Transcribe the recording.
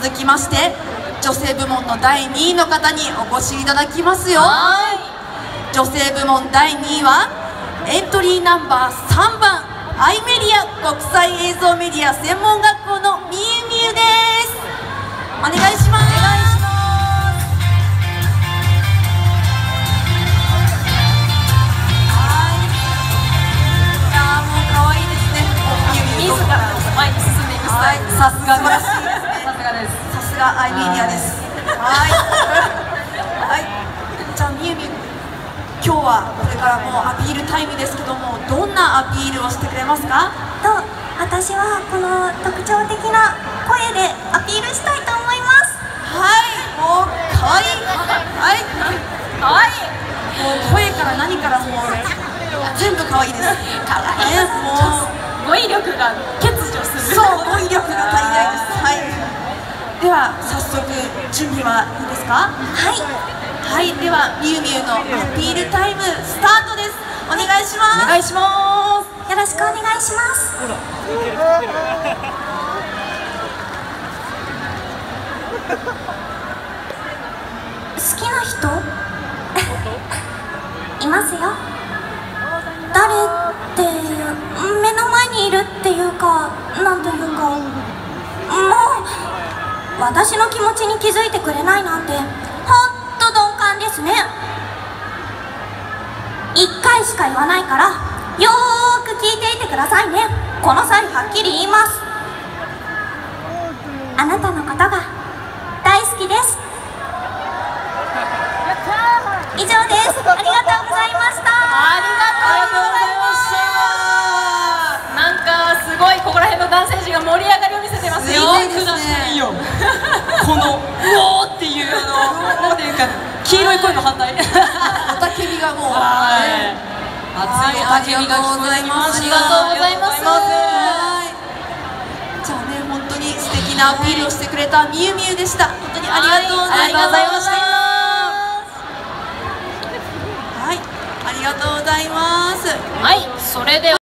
続きまして女性部門の第2位の方にお越しいただきますよ。女性部門第2位はエントリーナンバー3番アイメディア国際映像メディア専門学校のみゆみゆです。お願いします。はい。いやーもう可愛いですね。みゆみゆ自ら前に進んでいくスタイル。はい。さすがですがアイメディアです。はい。はい。じゃあみゆみゆ、今日はこれからもうアピールタイムですけども、どんなアピールをしてくれますか？と私はこの特徴的な声でアピールしたいと思いますはい。もう可愛い。はい。可愛いもう声から何からもう全部可愛いです。可愛い。ね、もう。語彙力が欠如するそう語彙力が足りない。では早速準備はいいですか？はいはい。ではみゆみゆのアピールタイムスタートです。お願いします。お願いしますよろしくお願いします好きな人？いますよ誰って目の前にいるっていうかなんというかもう私の気持ちに気づいてくれないなんてほんと鈍感ですね。一回しか言わないからよーく聞いていてくださいね。この際はっきり言います。あなたのことが大好きです。以上です。ありがとうございました。黄色い声の反対おたけびがもう。はい熱いおたけびが聞こえてきますありがとうございますはい。じゃあね、本当に素敵なアピールをしてくれたみゆみゆでした。本当にありがとうございます。はいありがとうございましたはい、ありがとうございます。はいそれでは